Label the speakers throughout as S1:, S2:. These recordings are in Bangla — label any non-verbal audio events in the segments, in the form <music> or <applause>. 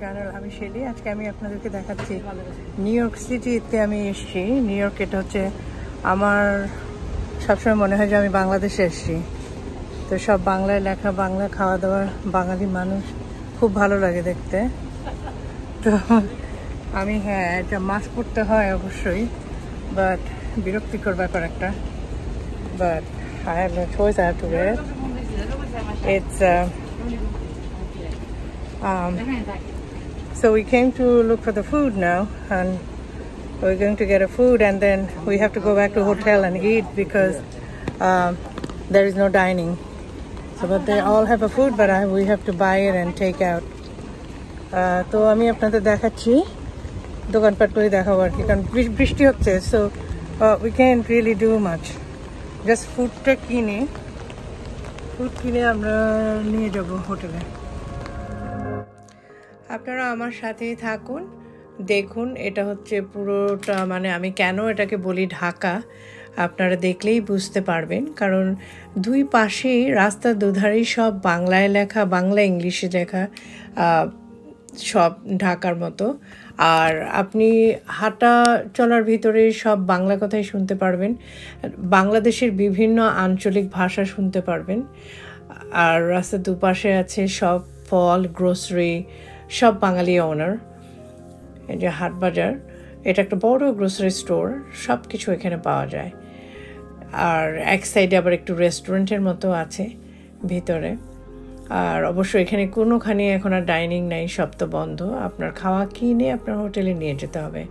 S1: চ্যানেল আমি শেলি আজকে আমি আপনাদেরকে দেখাচ্ছি নিউ ইয়র্ক সিটিতে আমি এসেছি। নিউ ইয়র্ক এটা হচ্ছে আমার সবসময় মনে হয় যে আমি বাংলাদেশে এসেছি। তো সব বাংলায় লেখা, বাংলা খাওয়া দাওয়ার বাঙালি মানুষ খুব ভালো লাগে দেখতে। তো আমি হ্যাঁ এটা মাস্ক পরতে হয় অবশ্যই বাট বিরক্তিকর ব্যাপার একটা। But I have no so we came to look for the food now, and we're going to get a food, and then we have to go back to hotel and eat because um, there is no dining. So, but they all have a food, but I, we have to buy it and take out. Uh, তো আমি আপনাদের দেখাচ্ছি দোকানপাটগুলি দেখাবো আর কি কারণ বৃ- বৃষ্টি হচ্ছে so we can really do much just ফুডটা কিনে ফুড কিনে আমরা নিয়ে যাব হোটেলে আপনারা আমার সাথেই থাকুন। দেখুন, এটা হচ্ছে পুরোটা মানে আমি কেন এটাকে বলি ঢাকা, আপনারা দেখলেই বুঝতে পারবেন। কারণ দুই পাশেই রাস্তার দুধারেই সব বাংলায় লেখা, বাংলা ইংলিশে লেখা সব ঢাকার মতো। আর আপনি হাঁটা চলার ভিতরে সব বাংলা কথাই শুনতে পারবেন। বাংলাদেশের বিভিন্ন আঞ্চলিক ভাষা শুনতে পারবেন। আর রাস্তার দুপাশে আছে সব ফল, গ্রোসারি সব বাঙালি ওনার এই যে হাট বাজার, এটা একটা বড় গ্রোসারি স্টোর সব কিছু এখানে পাওয়া যায়। আর এক সাইডে আবার একটু রেস্টুরেন্টের মতো আছে ভিতরে। আর অবশ্য এখানে কোনোখানে এখন আর ডাইনিং নাই, সব তো বন্ধ। আপনার খাওয়া কিনে আপনার হোটেলে নিয়ে যেতে হবে।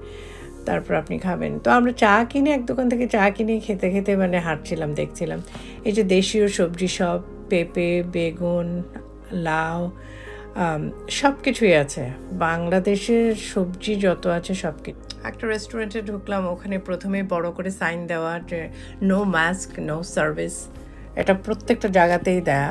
S1: তারপর আপনি খাবেন। তো আমরা চা কিনে, এক দোকান থেকে চা কিনে খেতে খেতে মানে হাঁটছিলাম, দেখছিলাম। এই যে দেশীয় সবজি সব, পেঁপে, বেগুন, লাউ সব কিছুই আছে। বাংলাদেশের সবজি যত আছে সব কিছু একটা রেস্টুরেন্টে ঢুকলাম ওখানে প্রথমে বড় করে সাইন দেওয়া যে নো মাস্ক নো সার্ভিস এটা প্রত্যেকটা জায়গাতেই দেয়া।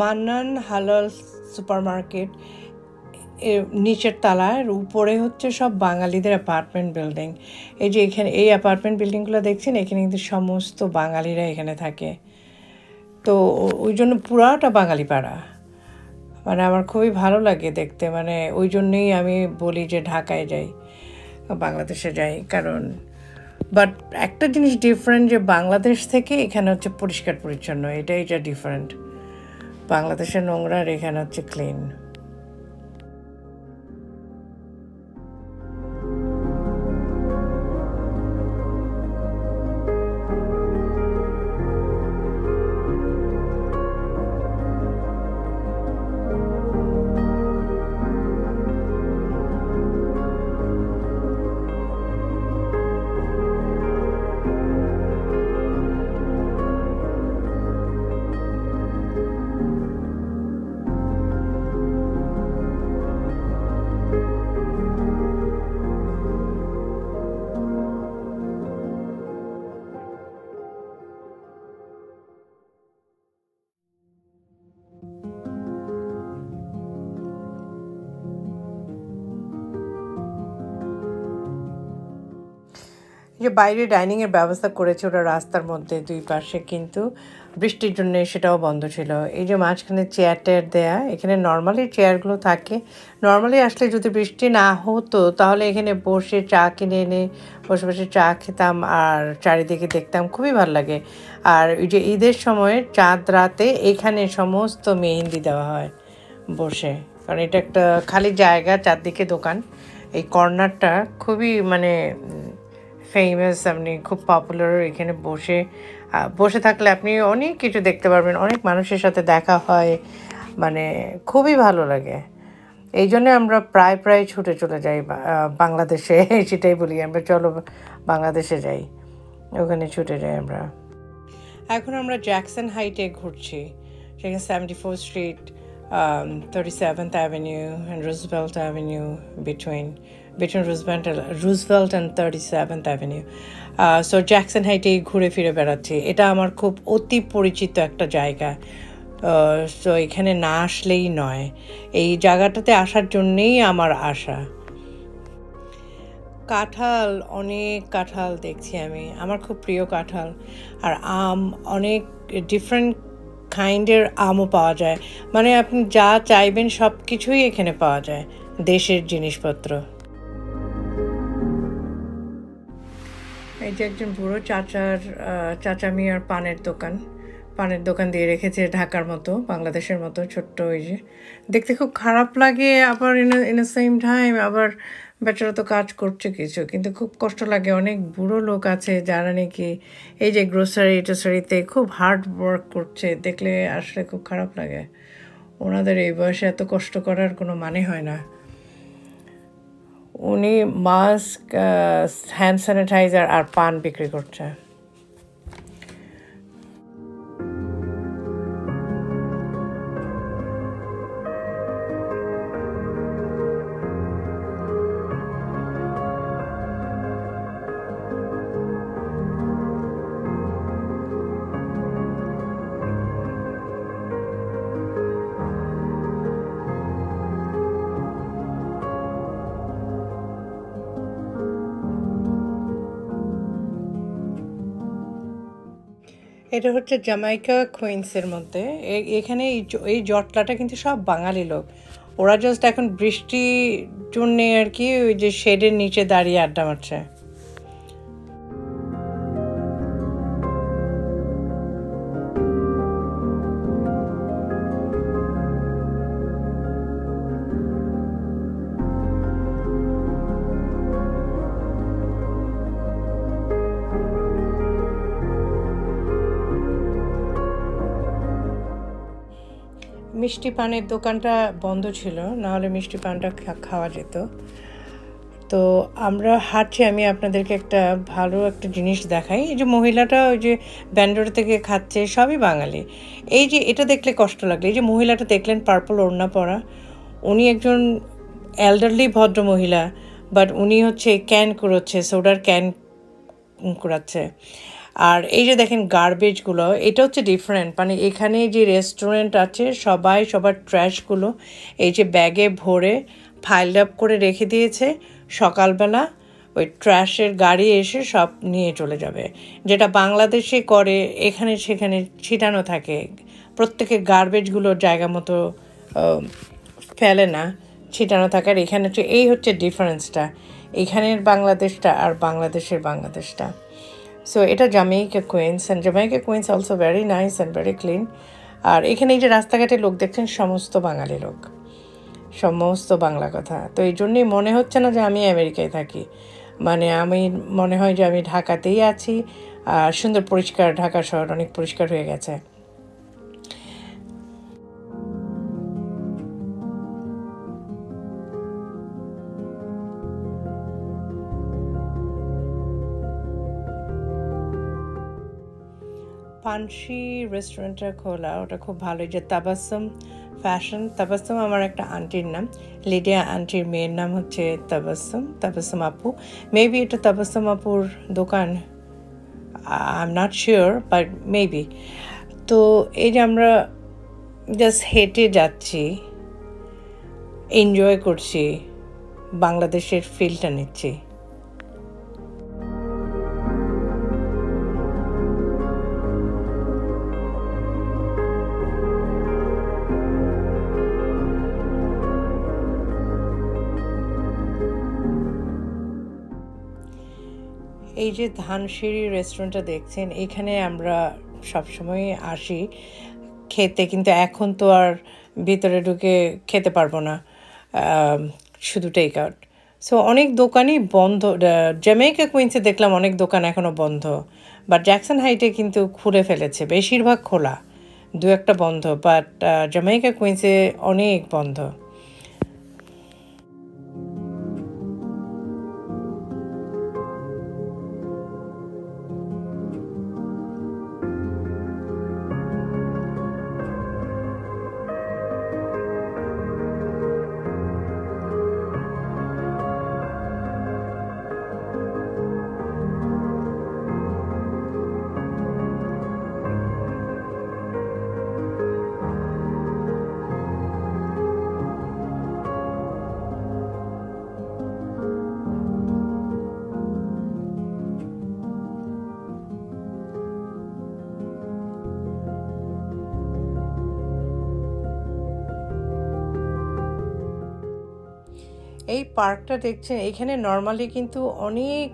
S1: মান্নান হালাল সুপার মার্কেট নিচের তলায় উপরে হচ্ছে সব বাঙালিদের অ্যাপার্টমেন্ট বিল্ডিং এই যে এখানে, এই অ্যাপার্টমেন্ট বিল্ডিংগুলো দেখছেন, এখানে কিন্তু সমস্ত বাঙালিরা এখানে থাকে। তো ওই জন্য পুরাটা বাঙালি পাড়া। মানে আমার খুবই ভালো লাগে দেখতে মানে ওই জন্যই আমি বলি যে ঢাকায় যাই, বাংলাদেশে যাই, কারণ বাট একটা জিনিস ডিফারেন্ট যে বাংলাদেশ থেকে এখানে হচ্ছে পরিষ্কার পরিচ্ছন্ন, এটাই যা ডিফারেন্ট বাংলাদেশের নোংরা আর এখানে হচ্ছে ক্লিন যে বাইরে ডাইনিংয়ের ব্যবস্থা করেছে ওরা রাস্তার মধ্যে দুই পাশে, কিন্তু বৃষ্টির জন্য সেটাও বন্ধ ছিল। এই যে মাঝখানে চেয়ার টেয়ার দেয়া, এখানে নর্মালি চেয়ারগুলো থাকে। নর্মালি আসলে যদি বৃষ্টি না হতো, তাহলে এখানে বসে চা কিনে এনে বসে বসে চা খেতাম আর চারিদিকে দেখতাম, খুবই ভালো লাগে। আর ওই যে ঈদের সময় চাঁদ রাতে এখানে সমস্ত মেহেন্দি দেওয়া হয় বসে। কারণ এটা একটা খালি জায়গা, চারদিকে দোকান। এই কর্নারটা খুবই মানে ফেমাস আপনি খুব পপুলার এখানে বসে বসে থাকলে আপনি অনেক কিছু দেখতে পারবেন, অনেক মানুষের সাথে দেখা হয় মানে খুবই ভালো লাগে। এই জন্য আমরা প্রায় প্রায় ছুটে চলে যাই বাংলাদেশে, <laughs> সেটাই বলি আমরা, চলো বাংলাদেশে যাই। ওখানে ছুটে যাই আমরা। এখন আমরা জ্যাকসন হাইটে ঘুরছি। সেখানে seventy four street thirty seventh avenue and Roosevelt avenue between between Roosevelt Roosevelt and thirty seventh avenue so Jackson হাইটেই ঘুরে ফিরে বেড়াচ্ছি। এটা আমার খুব অতি পরিচিত একটা জায়গা। সো এখানে না আসলেই নয়। এই জায়গাটাতে আসার জন্যেই আমার আশা। কাঁঠাল, অনেক কাঁঠাল দেখছি আমি। আমার খুব প্রিয় কাঁঠাল। আর আম, অনেক ডিফারেন্ট কাইন্ডের আমও পাওয়া যায়। মানে আপনি যা চাইবেন সব কিছুই এখানে পাওয়া যায়। দেশের জিনিসপত্র। এই যে একজন বুড়ো চাচার চাচা মিয়ার পানের দোকান পানের দোকান দিয়ে রেখেছে ঢাকার মতো, বাংলাদেশের মতো, ছোট্ট ওই যে। দেখতে খুব খারাপ লাগে, আবার ইন ইন সেম টাইম আবার বেচারা তো কাজ করছে কিছু, কিন্তু খুব কষ্ট লাগে। অনেক বুড়ো লোক আছে যারা নাকি এই যে গ্রোসারি টোসারিতে খুব হার্ড ওয়ার্ক করছে, দেখলে আসলে খুব খারাপ লাগে। ওনাদের এই বয়সে এত কষ্ট করার কোনো মানে হয় না। উনি মাস্ক হ্যান্ড স্যানিটাইজার আর পান বিক্রি করছে। এটা হচ্ছে জামাইকা কুইন্সের মধ্যে। এখানে এই জটলাটা কিন্তু সব বাঙালি লোক। ওরা জাস্ট এখন বৃষ্টির জন্যে আর কি ওই যে শেডের নিচে দাঁড়িয়ে আড্ডা মারছে। মিষ্টি পানের দোকানটা বন্ধ ছিল, নাহলে মিষ্টি পানটা খাওয়া যেত। তো আমরা হাঁটছি, আমি আপনাদেরকে একটা ভালো একটা জিনিস দেখাই। এই যে মহিলাটা ওই যে ব্যান্ডোর থেকে খাচ্ছে, সবই বাঙালি। এই যে এটা দেখলে কষ্ট লাগল। এই যে মহিলাটা দেখলেন পার্পল ওড়না পরা, উনি একজন এল্ডারলি ভদ্র মহিলা বাট উনি হচ্ছে ক্যান কুড়োচ্ছে সোডার ক্যান কুড়াচ্ছে। আর এই যে দেখেন গার্বেজগুলো এটা হচ্ছে ডিফারেন্ট মানে এখানে যে রেস্টুরেন্ট আছে, সবাই সবার ট্র্যাশগুলো এই যে ব্যাগে ভরে ফাইল আপ করে রেখে দিয়েছে। সকালবেলা ওই ট্র্যাশের গাড়ি এসে সব নিয়ে চলে যাবে। যেটা বাংলাদেশে করে, এখানে সেখানে ছিটানো থাকে। প্রত্যেকে গার্বেজগুলো জায়গা মতো ফেলে না, ছিটানো থাকে। আর এখানে হচ্ছে, এই হচ্ছে ডিফারেন্সটা এখানের বাংলাদেশটা আর বাংলাদেশের বাংলাদেশটা। সো এটা Jamaica Queens and Jamaica Queens also very nice and very clean আর এখানে এই যে রাস্তাঘাটে লোক দেখছেন, সমস্ত বাঙালি লোক। সমস্ত বাংলা কথা। তো এই জন্যই মনে হচ্ছে না যে আমি আমেরিকায় থাকি। মানে আমি মনে হয় যে আমি ঢাকাতেই আছি। আর সুন্দর পরিষ্কার ঢাকা শহর অনেক পরিষ্কার হয়ে গেছে। পানসি রেস্টুরেন্টটা খোলা, ওটা খুব ভালো যে তাবাসম ফ্যাশন তাবাসম আমার একটা আন্টির নাম, লিডিয়া আন্টির মেয়ের নাম হচ্ছে তাবাসম তাবাসম আপু। মেবি এটা তাবাসম আপুর দোকান I am not sure but maybe তো এই যে আমরা জাস্ট হেঁটে যাচ্ছি এনজয় করছি, বাংলাদেশের ফিলটা নিচ্ছি। এই যে ধানসিঁড়ি রেস্টুরেন্টটা দেখছেন, এখানে আমরা সবসময় আসি। খেতে কিন্তু এখন তো আর ভিতরে ঢুকে খেতে পারব না শুধু টেক আউট সো অনেক দোকানই বন্ধ জ্যামাইকা কুইন্সে দেখলাম অনেক দোকান এখনও বন্ধ বাট জ্যাকসন হাইটে কিন্তু খুলে ফেলেছে, বেশিরভাগ খোলা, দু একটা বন্ধ বাট জামাইকা কুইন্সে অনেক বন্ধ। এই পার্কটা দেখছেন, এখানে নর্মালি কিন্তু অনেক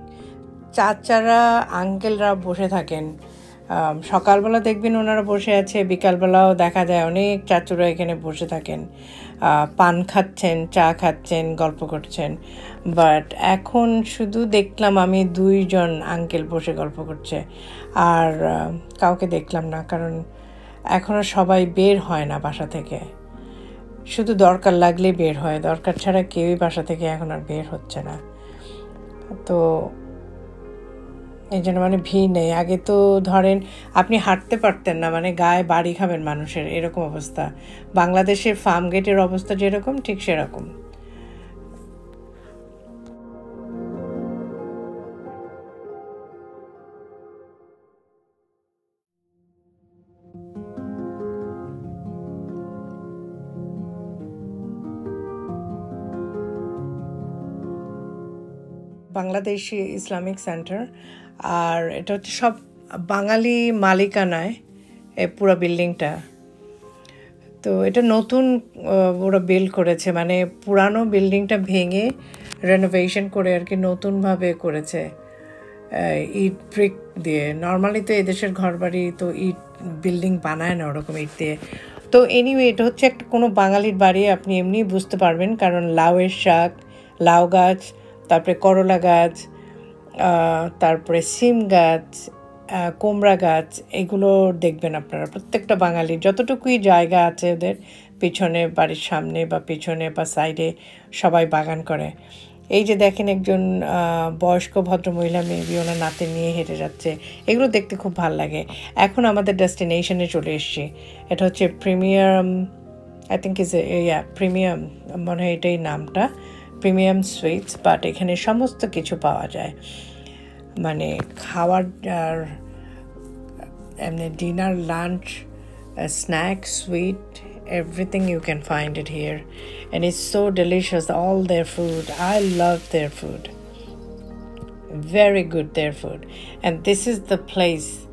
S1: চাচারা আঙ্কেলরা বসে থাকেন। সকালবেলা দেখবেন ওনারা বসে আছে, বিকালবেলাও দেখা যায় অনেক চাচুরা এখানে বসে থাকেন। পান খাচ্ছেন, চা খাচ্ছেন, গল্প করছেন। বাট এখন শুধু দেখলাম আমি দুইজন আঙ্কেল বসে গল্প করছে। আর কাউকে দেখলাম না, কারণ এখনও সবাই বের হয় না বাসা থেকে। শুধু দরকার লাগলে বের হয়। দরকার ছাড়া কেউই বাসা থেকে এখন আর বের হচ্ছে না। তো এই জন্য মানে ভিড় নেই। আগে তো ধরেন আপনি হাঁটতে পারতেন না মানে গায়ে বাড়ি খাবেন মানুষের, এরকম অবস্থা। বাংলাদেশের ফার্ম গেটের অবস্থা যেরকম, ঠিক সেরকম। Bangladeshi Islamic centre. আর এটা হচ্ছে সব বাঙালি মালিকানায় এই পুরো বিল্ডিংটা। তো এটা নতুন ওরা বিল্ড করেছে মানে পুরানো বিল্ডিংটা ভেঙে রেনোভেশন করে আর কি নতুনভাবে করেছে ইট ব্রিক দিয়ে। নর্মালি তো এদেশের ঘর বাড়ি তো ইট বিল্ডিং বানায় না ওরকম ইট দিয়ে। তো এনিওয়ে এটা হচ্ছে একটা কোনো বাঙালির বাড়ি, আপনি এমনি বুঝতে পারবেন, কারণ লাউয়ের শাক, লাউ গাছ তারপরে করলা গাছ তারপরে সিম গাছ কুমড়া গাছ, এগুলো দেখবেন আপনারা। প্রত্যেকটা বাঙালির যতটুকুই জায়গা আছে ওদের, পিছনে বাড়ির সামনে বা পিছনে বা সাইডে সবাই বাগান করে। এই যে দেখেন একজন বয়স্ক ভদ্রমহিলা মেবি ওনার নাতে নিয়ে হেঁটে যাচ্ছে, এগুলো দেখতে খুব ভালো লাগে। এখন আমাদের ডেস্টিনেশনে চলে এসছি। এটা হচ্ছে premium I think is yeah premium মনে হয় এটাই নামটা। প্রিমিয়াম সুইটস বাট এখানে সমস্ত কিছু পাওয়া যায় মানে খাওয়ার এমনি dinner lunch snack sweet everything you can find it here and it's so delicious all their food i love their food very good their food and this is the place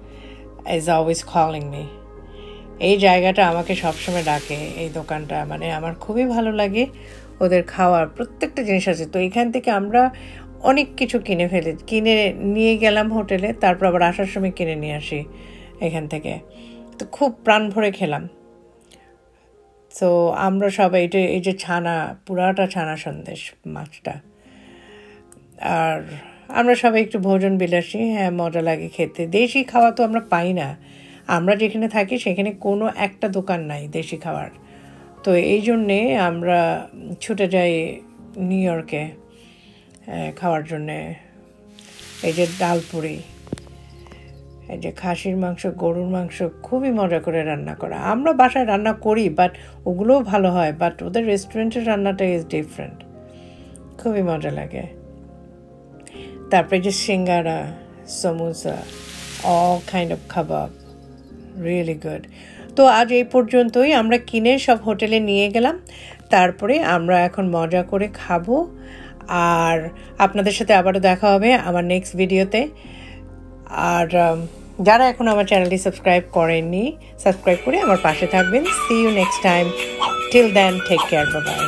S1: is always calling me এই জায়গাটা আমাকে সবসময় ডাকে এই দোকানটা মানে আমার খুবই ভালো লাগে ওদের খাওয়ার প্রত্যেকটা জিনিস আছে। তো এখান থেকে আমরা অনেক কিছু কিনে ফেলে, কিনে নিয়ে গেলাম হোটেলে, তারপর আবার আসার সময় কিনে নিয়ে আসি এখান থেকে। তো খুব প্রাণ ভরে খেলাম। তো আমরা সবাই এটা এই যে ছানা, পুরাটা ছানা সন্দেশ মাছটা। আর আমরা সবাই একটু ভোজন বিলাসী হ্যাঁ মজা লাগে খেতে। দেশি খাওয়া তো আমরা পাই না। আমরা যেখানে থাকি, সেখানে কোনো একটা দোকান নাই দেশি খাওয়ার। তো এই জন্যে আমরা ছুটে যাই নিউ ইয়র্কে খাওয়ার জন্যে। এই যে ডালপুরি এই যে খাসির মাংস, গরুর মাংস, খুবই মজা করে রান্না করা। আমরা বাসায় রান্না করি বাট ওগুলোও ভালো হয় বাট ওদের রেস্টুরেন্টের রান্নাটা ইজ ডিফারেন্ট খুবই মজা লাগে। তারপরে যে singara, samosa all kind of খাবার রিয়েলি গুড তো আজ এই পর্যন্তই। আমরা কিনে সব হোটেলে নিয়ে গেলাম। তারপরে আমরা এখন মজা করে খাব। আর আপনাদের সাথে আবারও দেখা হবে আমার নেক্সট ভিডিওতে আর যারা এখন আমার চ্যানেলটি সাবস্ক্রাইব করেননি সাবস্ক্রাইব করে আমার পাশে থাকবেন। See you next time till then take care bye